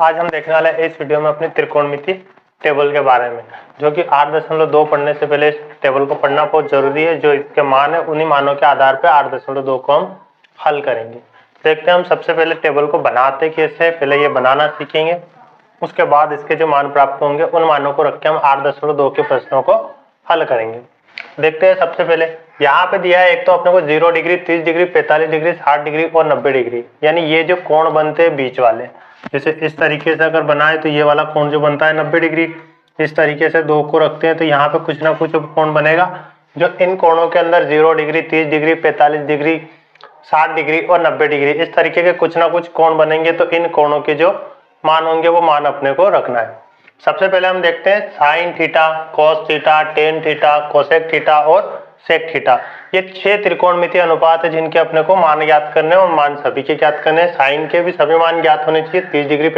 आज हम देखने वाले हैं इस वीडियो में अपनी त्रिकोणमिति टेबल के बारे में, जो कि आठ दशमलव दो पढ़ने से पहले इस टेबल को पढ़ना बहुत ज़रूरी है, जो इसके मान है, उन्हीं मानों के आधार पर आठ दशमलव दो को हम हल करेंगे। देखते हैं हम सबसे पहले टेबल को बनाते कैसे पहले ये बनाना सीखेंगे, उसके बाद इसके जो मान प्राप्त होंगे, उन मानों को रख के हम आठ दशमलव दो के प्रश्नों को हल करेंगे। देखते हैं सबसे पहले। यहाँ पे दिया है, एक तो अपने को ज़ीरो डिग्री तीस डिग्री पैंतालीस डिग्री साठ डिग्री और नब्बे डिग्री यानी ये जो कोण बनते हैं बीच वाले, जैसे इस तरीके से अगर बनाए तो ये वाला कोण जो बनता है नब्बे डिग्री इस तरीके से दो को रखते हैं तो यहाँ पे कुछ ना कुछ कोण बनेगा, जो इन कोणों के अंदर ज़ीरो डिग्री तीस डिग्री पैंतालीस डिग्री साठ डिग्री और नब्बे डिग्री इस तरीके के कुछ ना कुछ कोण बनेंगे तो इन कोणों के जो मान होंगे वो मान अपने को रखना है। सबसे पहले हम देखते हैं sine theta cos theta tan theta cosec theta और सेक थीटा। ये छह त्रिकोणमिति अनुपात है जिनके अपने को मान ज्ञात करने और मान सभी के ज्ञात करने साइन के भी सभी मान ज्ञात होने चाहिए। तीस डिग्री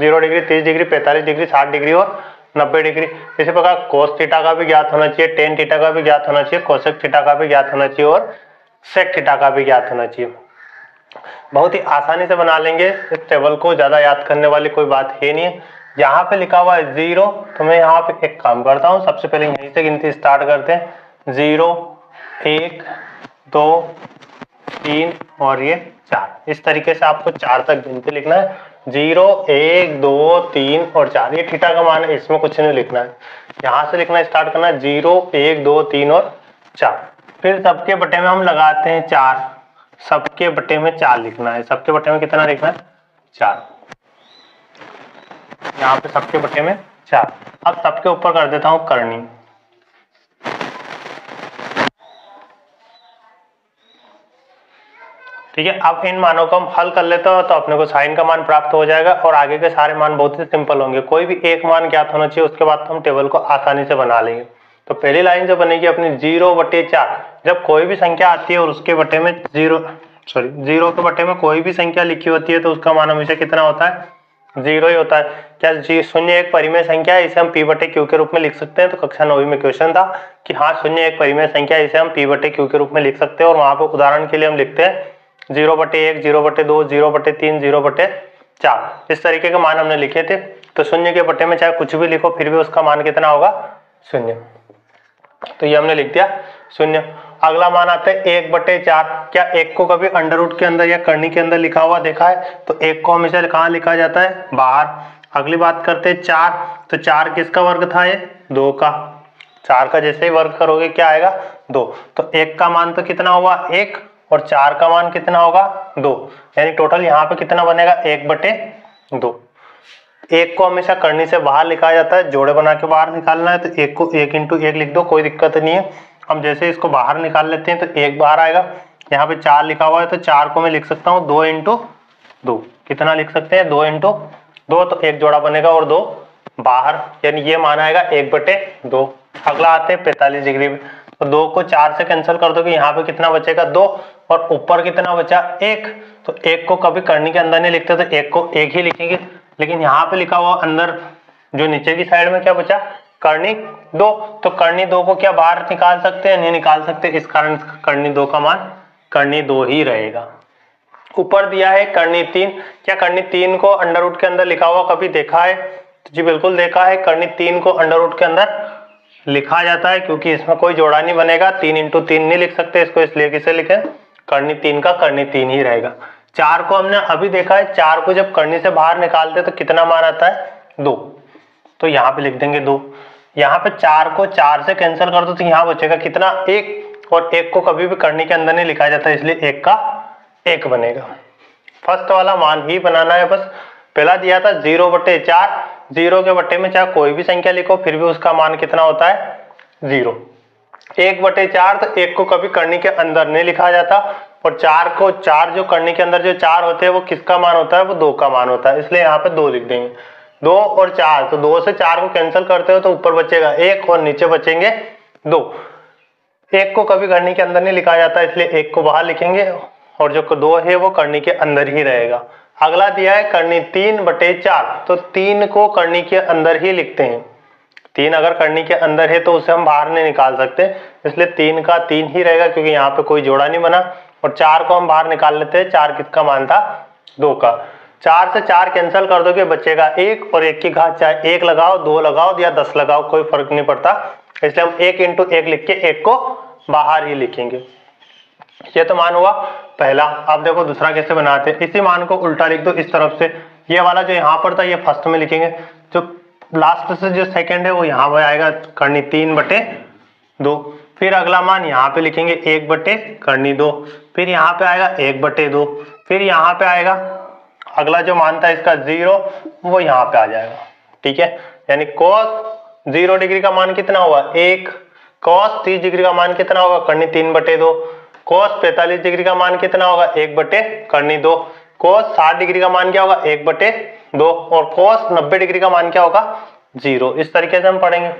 ज़ीरो डिग्री, तीस डिग्री, पैंतालीस डिग्री, साठ डिग्री और नब्बे डिग्री। इसी प्रकार कोस थीटा का भी ज्ञात होना चाहिए टेन थीटा का भी ज्ञात होना चाहिए कोसेक थीटा का भी ज्ञात होना चाहिए और सेक थीटा का भी ज्ञात होना चाहिए। बहुत ही आसानी से बना लेंगे। इस टेबल को ज़्यादा याद करने वाली कोई बात है नहीं। है यहाँ पे लिखा हुआ है ज़ीरो तो मैं यहाँ पे एक काम करता हूँ, सबसे पहले यहीं से गिनती स्टार्ट करते हैं। ज़ीरो, एक, दो, तीन और ये चार। इस तरीके से आपको चार तक गिनती लिखना है। ज़ीरो, एक, दो, तीन और चार। ये थीटा का मान है, इसमें कुछ नहीं लिखना है। यहाँ से लिखना स्टार्ट करना है, ज़ीरो, एक, दो, तीन और चार। फिर सबके बटे में हम लगाते हैं चार। सबके बटे में चार लिखना है। सबके बटे में कितना लिखना है? चार। यहाँ पे सबके बटे में चार। अब सबके ऊपर कर देता हूँ करनी। ठीक है, अब इन मानों को हम हल कर लेते हो तो अपने को साइन का मान प्राप्त हो जाएगा और आगे के सारे मान बहुत ही सिंपल होंगे। कोई भी एक मान ज्ञात होना चाहिए, उसके बाद तो हम टेबल को आसानी से बना लेंगे। तो पहली लाइन जो बनेगी अपनी ज़ीरो बटे चार। जब कोई भी संख्या आती है और उसके बटे में ज़ीरो सॉरी ज़ीरो के बटे में कोई भी संख्या लिखी होती है तो उसका मान हमेशा कितना होता है? ज़ीरो ही होता है। क्या जी शून्य एक परिमेय संख्या है, इसे हम पी बटे क्यू के रूप में लिख सकते हैं? तो कक्षा नौवीं में क्वेश्चन था कि हाँ शून्य एक परिमेय संख्या इसे हम पी बटे क्यू के रूप में लिख सकते हैं। और वहाँ पर उदाहरण के लिए हम लिखते हैं। ज़ीरो बटे एक, ज़ीरो बटे दो, ज़ीरो बटे तीन, ज़ीरो बटे चार। इस तरीके के मान हमने लिखे थे। तो शून्य के बटे में चाहे कुछ भी लिखो, फिर भी उसका मान कितना होगा? शून्य। तो ये हमने लिख दिया, शून्य। अगला मान आता है एक बटे चार। क्या एक को कभी अंडर के अंदर या करनी के अंदर लिखा हुआ देखा है? तो एक को हमेशा कहा लिखा जाता है? बाहर। अगली बात करते हैं चार। तो चार किसका वर्ग था ये? दो का। चार का जैसे ही वर्ग करोगे क्या आएगा? दो। तो एक का मान तो कितना हुआ एक। और चार का मान कितना होगा? दो। यानी टोटल यहाँ पे कितना बनेगा? एक बटे दो। एक को हमेशा करनी से बाहर लिखा जाता है। जोड़े बना के बाहर निकालना है। तो एक को एक इंटू एक लिख दो। कोई दिक्कत नहीं है। हम जैसे इसको बाहर निकाल लेते हैं तो एक बाहर आएगा। यहाँ पे चार लिखा हुआ है तो चार को मैं लिख सकता हूँ। दो इंटू दो। कितना लिख सकते हैं? दो इंटू दो तो एक जोड़ा बनेगा और दो बाहर। यानी ये माना आएगा एक बटे दो। अगला आते हैं पैंतालीस डिग्री में। तो दो को चार से कैंसिल कर दो कि यहाँ पे कितना बचेगा? दो। और ऊपर कितना बचा? एक। तो एक को कभी करनी के अंदर नहीं लिखते तो एक को एक ही लिखेंगे। लेकिन यहाँ पे लिखा हुआ अंदर, जो नीचे की साइड में क्या बचा? करनी दो तो करनी दो को क्या बाहर निकाल सकते हैं? नहीं निकाल सकते। इस कारण करनी दो का मान करनी दो ही रहेगा। ऊपर दिया है करनी तीन। क्या करनी तीन को अंडर रूट के अंदर लिखा हुआ कभी देखा है? तो जी बिल्कुल देखा है। करनी तीन को अंडर रूट के अंदर लिखा जाता है क्योंकि इसमें कोई जोड़ा नहीं बनेगा। तीन इंटू तीन नहीं लिख सकते इसको, इसलिए किसे लिखे? करनी तीन का करनी तीन ही रहेगा। चार को हमने अभी देखा है। चार को जब करनी से बाहर निकालते तो कितना मान आता है? दो। तो यहाँ पे लिख देंगे दो। यहाँ पे चार को चार से कैंसिल कर दो तो यहाँ बचेगा कितना? एक। और एक को कभी भी करने के अंदर नहीं लिखा जाता, इसलिए एक का एक बनेगा। फ़र्स्ट वाला मान ही बनाना है बस। पहला दिया था ज़ीरो बटे चार। ज़ीरो के बटे में चाहे कोई भी संख्या लिखो, फिर भी उसका मान कितना होता है? ज़ीरो। एक बटे चार तो एक को कभी करने के अंदर नहीं लिखा जाता। और चार को चार जो करने के अंदर जो चार होते हैं, वो किसका मान होता है? वो दो का मान होता है। इसलिए यहाँ पे दो लिख देंगे। दो और चार तो दो से चार को कैंसिल करते हो तो ऊपर बचेगा एक और नीचे बचेंगे दो। एक को कभी करनी के अंदर नहीं लिखा जाता, इसलिए एक को बाहर लिखेंगे और जो दो है वो करनी के अंदर ही रहेगा। अगला दिया है करनी तीन बटे चार तो तीन को करनी के अंदर ही लिखते हैं। तीन अगर करनी के अंदर है तो उसे हम बाहर नहीं निकाल सकते, इसलिए तीन का तीन ही रहेगा क्योंकि यहाँ पे कोई जोड़ा नहीं बना। और चार को हम बाहर निकाल लेते हैं, चार किसका मान था? दो का। चार से चार कैंसिल कर दोगे बचेगा एक और एक की घात, चाहे एक लगाओ, दो लगाओ या दस लगाओ, कोई फ़र्क नहीं पड़ता। इसलिए हम एक इंटू एक लिख के एक को बाहर ही लिखेंगे। ये तो मान हुआ पहला। अब देखो दूसरा कैसे बनाते हैं। इसी मान को उल्टा लिख दो इस तरफ़ से। ये वाला जो यहाँ पर था, ये फ़र्स्ट में लिखेंगे। जो लास्ट से जो सेकंड है, वो यहाँ पर आएगा, करनी तीन बटे दो। फिर अगला मान यहाँ पे लिखेंगे एक बटे करनी दो। फिर यहाँ पे आएगा एक बटे दो। फिर यहाँ पे आएगा अगला जो मान था इसका ज़ीरो, वो यहाँ पे आ जाएगा। ठीक है? यानी कोस ज़ीरो डिग्री का मान कितना हुआ? एक। कॉस तीस डिग्री का मान कितना होगा? करनी तीन बटे दो। कोस पैतालीस डिग्री का मान कितना होगा? एक बटे करनी दो। कोस साठ डिग्री का मान क्या होगा? एक बटे दो। और कोस नब्बे डिग्री का मान क्या होगा? ज़ीरो। इस तरीके से हम पढ़ेंगे।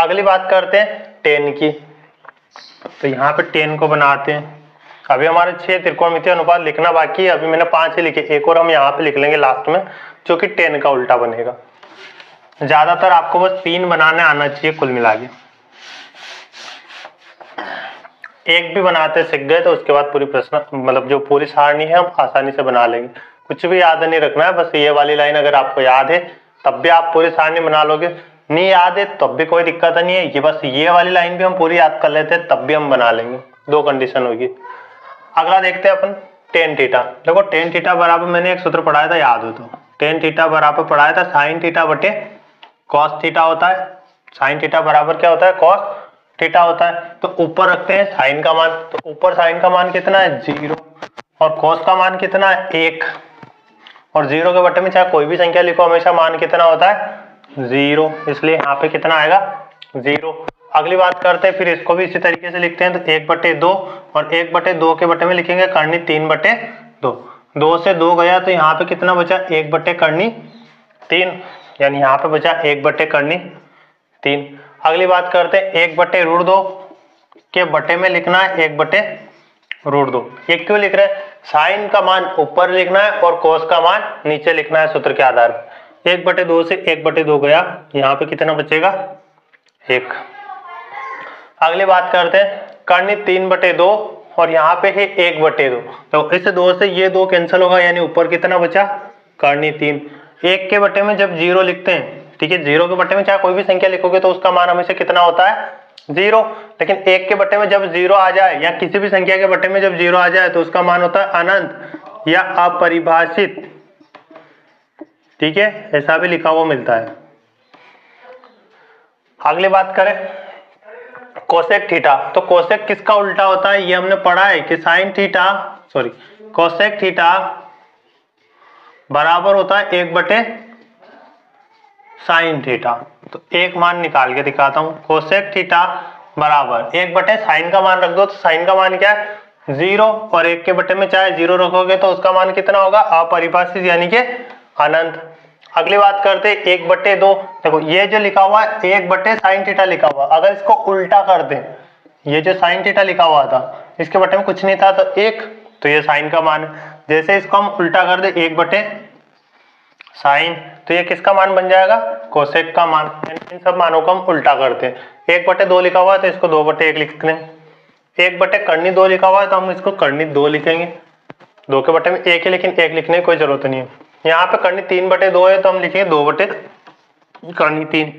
अगली बात करते हैं टेन की। तो यहाँ पे टेन को बनाते हैं। अभी हमारे छह त्रिकोणमितीय अनुपात लिखना बाकी है। अभी मैंने पाँच ही लिखे, एक और हम यहाँ पे लिख लेंगे लास्ट में, जो कि टेन का उल्टा बनेगा। ज़्यादातर आपको बस तीन बनाने आना चाहिए कुल मिला के। एक भी बनाते सीख गए तो उसके बाद पूरी प्रश्न मतलब जो पूरी सारणी है, हम आसानी से बना लेंगे। कुछ भी याद नहीं रखना है, बस ये वाली लाइन अगर आपको याद है, तब भी आप पूरी सारणी बना लोगे। नहीं याद है, तब भी कोई दिक्कत नहीं है। ये बस ये वाली लाइन भी हम पूरी याद कर लेते हैं, तब भी हम बना लेंगे। दो कंडीशन होगी। अगला देखते हैं अपन टेन टीटा देखो टेन टीटा बराबर मैंने एक सूत्र पढ़ाया था, याद हो तो। टेन टीटा बराबर पढ़ाया था साइन टीटा बटे कॉस थीटा होता है। साइन थीटा बराबर क्या होता है? कॉस थीटा होता है। तो ऊपर रखते हैं साइन का मान। तो ऊपर साइन का मान कितना है? ज़ीरो और कॉस का मान कितना है? एक। और ज़ीरो के बटे में चाहे कोई भी संख्या लिखो, हमेशा मान कितना होता है? ज़ीरो इसलिए यहाँ पे कितना आएगा? ज़ीरो अगली बात करते हैं, फिर इसको भी इसी तरीके से लिखते हैं तो एक बटे दो, और एक बटे दो के बटे में लिखेंगे करनी तीन बटे दो। दो से दो गया तो यहाँ पे कितना बचा? एक बटे करनी तीन, यानी यहाँ पे बचा एक बटे करनी तीन। अगली बात करते हैं, एक बटे रूढ़ दो के बटे में लिखना है, एक बटे रूढ़ दो। ये क्यों लिख रहे हैं? साइन का मान ऊपर लिखना है और कोस का मान नीचे लिखना है सूत्र के आधार पर। एक बटे दो से एक बटे दो गया, यहाँ पे कितना बचेगा? एक। अगली बात करते हैं, करनी तीन बटे दो और यहाँ पे है एक बटे दो। तो इस दो से ये दो कैंसिल होगा, यानी ऊपर कितना बचा? करनी तीन। एक के बटे में जब ज़ीरो लिखते हैं, ठीक है, ज़ीरो के बटे में चाहे कोई भी संख्या लिखोगे तो उसका मान हमेशा कितना होता है? ज़ीरो। लेकिन एक के बटे में जब ज़ीरो आ जाए या किसी भी संख्या के बटे में जब ज़ीरो आ जाए तो उसका मान होता है अनंत या अपरिभाषित। ठीक है, ऐसा भी लिखा हुआ मिलता है। अगली बात करें। कोसेक थीटा तो कोसेक किसका उल्टा होता है? ये हमने पढ़ा है कि sine theta sorry cosec theta बराबर होता है एक बटे साइन थीटा तो एक मान निकाल के दिखाता हूँ कोसेक थीटा बराबर, एक बटे साइन का मान रख दो तो साइन का मान क्या है? ज़ीरो और एक के बटे में चाहे ज़ीरो रखोगे तो उसका मान कितना होगा? अपरिभाषित, यानी कि अनंत। अगली बात करते एक बटे दो। देखो, ये जो लिखा हुआ है, एक बटे साइन थीटा लिखा हुआ। अगर इसको उल्टा कर दे, ये जो साइन थीटा लिखा हुआ था, इसके बटे में कुछ नहीं था तो एक तो ये साइन का मान है। जैसे इसको हम उल्टा कर दे, एक बटे साइन तो ये किसका मान बन जाएगा? कोसेक का मान। इन सब मानों को हम उल्टा करते हैं एक बटे दो लिखा हुआ है तो इसको दो बटे एक लिख लें। एक बटे करनी दो लिखा हुआ है तो हम इसको करनी दो लिखेंगे। दो के बटे में एक ही, लेकिन एक लिखने की कोई ज़रूरत नहीं है। यहाँ पे करनी तीन बटे दो है तो हम लिखेंगे दो बटे करनी तीन।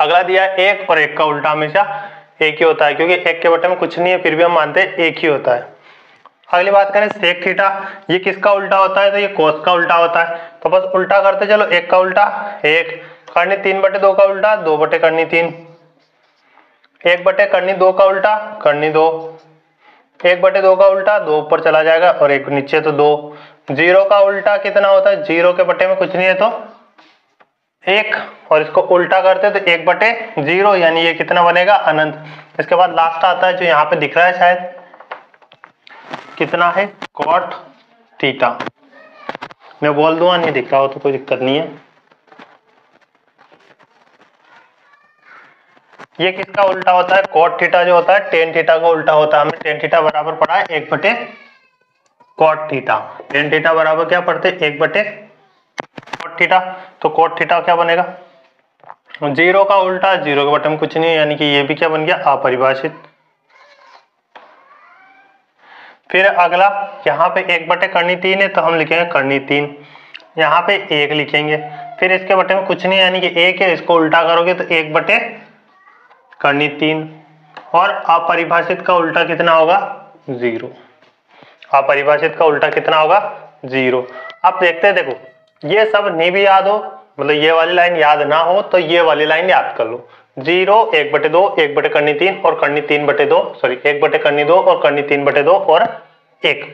अगला दिया है एक और एक का उल्टा हमेशा एक ही होता है, क्योंकि एक के बटे में कुछ नहीं है, फिर भी हम मानते हैं एक ही होता है। अगली बात करें सेक थीटा ये किसका उल्टा होता है? तो ये कोस का उल्टा होता है। तो बस उल्टा करते चलो, एक का उल्टा, एक। करनी तीन बटे दो का उल्टा, दो बटे करनी तीन। एक बटे करनी दो का उल्टा, करनी दो। एक बटे दो का उल्टा, दो ऊपर चला जाएगा और एक नीचे तो दो। ज़ीरो का उल्टा कितना होता है? ज़ीरो के बटे में कुछ नहीं है तो एक। और इसको उल्टा करते तो एक बटे ज़ीरो, यानी ये कितना बनेगा? अनंत। इसके बाद लास्ट आता है जो यहाँ पे दिख रहा है शायद। कितना है? कॉट थीटा मैं बोल दूँगा नहीं दिख रहा हो तो कोई दिक्कत नहीं है। ये किसका उल्टा होता है? कॉट थीटा जो होता है टेन थीटा का उल्टा होता है। हमने टेन थीटा बराबर पढ़ा है, एक बटे कॉट थीटा टेन थीटा बराबर क्या पढ़ते? एक बटे कॉट थीटा तो कॉट थीटा क्या बनेगा? ज़ीरो का उल्टा ज़ीरो के बटे में कुछ नहीं यानी कि ये भी क्या बन गया? अपरिभाषित। फिर अगला, यहाँ पे एक बटे करनी तीन है तो हम लिखेंगे करनी तीन। यहाँ पे एक लिखेंगे। फिर इसके बटे में कुछ नहीं यानी कि एक है, इसको उल्टा करोगे तो एक बटे करनी तीन। और अपरिभाषित का उल्टा कितना होगा? ज़ीरो अपरिभाषित का उल्टा कितना होगा? ज़ीरो। अब देखते हैं, देखो, ये सब नहीं भी याद हो मतलब ये वाली लाइन याद ना हो तो ये वाली लाइन याद कर लो। ज़ीरो, एक बटे दो, एक बटे करनी तीन, और करनी तीन बटे दो सॉरी एक बटे करनी दो, और करनी तीन बटे दो, और एक।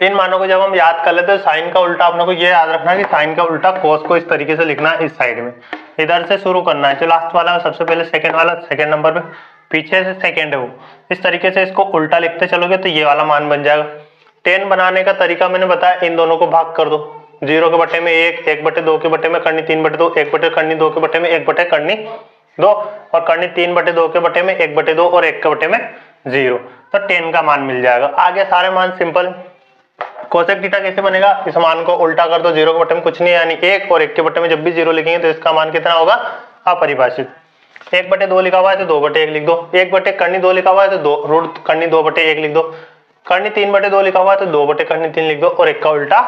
इन मानों को जब हम याद कर लेते हैं, साइन का उल्टा अपने को ये याद रखना है कि साइन का उल्टा कोस को इस तरीके से लिखना है इस साइड में। इधर से शुरू करना है। जो लास्ट वाला, सबसे पहले सेकंड वाला सेकंड नंबर पे। पीछे से सेकंड है वो। इस तरीके से इसको उल्टा लिखते चलोगे तो ये वाला मान बन जाएगा। टेन बनाने का तरीका मैंने बताया, इन दोनों को भाग कर दो। ज़ीरो के बटे में एक एक बटे दो के बटे में करनी, तीन बटे दो, एक बटे करनी, दो के बटे में एक बटे करनी, दो। और करनी तीन बटे दो के बटे में एक बटे दो और एक के बटे में ज़ीरो तो टेन का मान मिल जाएगा। आगे सारे मान सिंपल कोसेक थीटा कैसे बनेगा? इस मान को उल्टा कर दो। ज़ीरो के बटे में कुछ नहीं यानी एक और एक के बटे में जब भी ज़ीरो लिखेंगे तो इसका मान कितना होगा? अपरिभाषित। एक बटे दो लिखा हुआ है तो दो बटे एक लिख दो। एक बटे करनी दो लिखा हुआ है तो दो, रूट करनी दो बटे एक लिख दो। करनी तीन बटे दो लिखा हुआ है तो दो बटे करनी तीन लिख दो और एक का उल्टा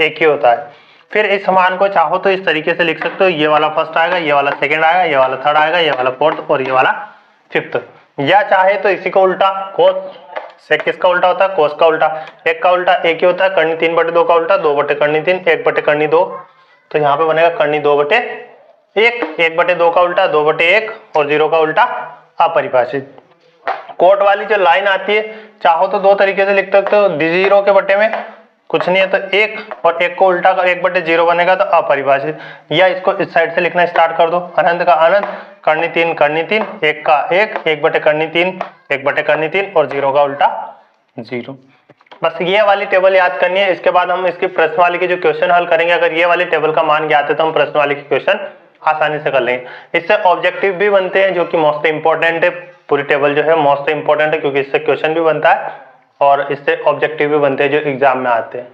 एक ही होता है। फिर इस मान को चाहो तो इस तरीके से लिख सकते हो। ये वाला फ़र्स्ट आएगा, ये वाला सेकंड आएगा, ये वाला थर्ड आएगा, ये वाला फोर्थ और ये वाला फिफ्थ या चाहे तो इसी को उल्टा कोस से किसका उल्टा होता है? कोस का उल्टा। एक का उल्टा एक ही होता है, करनी तीन बटे दो का उल्टा, दो बटे करनी तीन, एक बटे करनी दो। तो यहाँ पे बनेगा करनी दो बटे एक एक बटे दो का उल्टा, दो बटे एक और ज़ीरो का उल्टा अपरिभाषित। कोट वाली जो लाइन आती है, चाहो तो दो तरीके से लिख सकते हो। ज़ीरो के बटे में कुछ नहीं है तो एक और एक को उल्टा कर एक बटे ज़ीरो बनेगा तो अपरिभाषित। या इसको इस साइड से लिखना स्टार्ट कर दो। अनंत का अनंत, करनी तीन करनी तीन, एक का एक एक बटे करनी तीन, एक बटे करनी तीन और ज़ीरो का उल्टा ज़ीरो। बस ये वाली टेबल याद करनी है। इसके बाद हम इसकी प्रश्न वाली के जो क्वेश्चन हल करेंगे। अगर ये वाली टेबल का मान ज्ञात है तो हम प्रश्न वाली के क्वेश्चन आसानी से कर लेंगे इससे ऑब्जेक्टिव भी बनते हैं, जो कि मोस्ट इंपॉर्टेंट है। पूरी टेबल जो है मोस्ट इंपॉर्टेंट है, क्योंकि इससे क्वेश्चन भी बनता है और इससे ऑब्जेक्टिव भी बनते हैं जो एग्ज़ाम में आते हैं।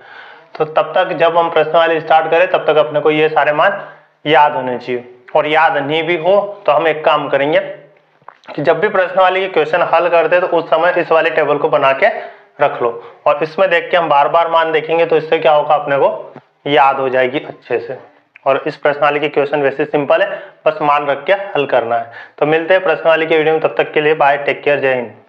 तो तब तक जब हम प्रश्न वाले स्टार्ट करें, तब तक अपने को ये सारे मान याद होने चाहिए। और याद नहीं भी हो तो हम एक काम करेंगे कि जब भी प्रश्न वाली क्वेश्चन हल करते हैं तो उस समय इस वाले टेबल को बना के रख लो। और इसमें देख के हम बार बार मान देखेंगे तो इससे क्या होगा, अपने को याद हो जाएगी अच्छे से। और इस प्रश्नावली के क्वेश्चन वैसे सिंपल है, बस मान रख के हल करना है। तो मिलते हैं प्रश्नावली के वीडियो में, तब तक के लिए बाय टेक केयर जय हिंद।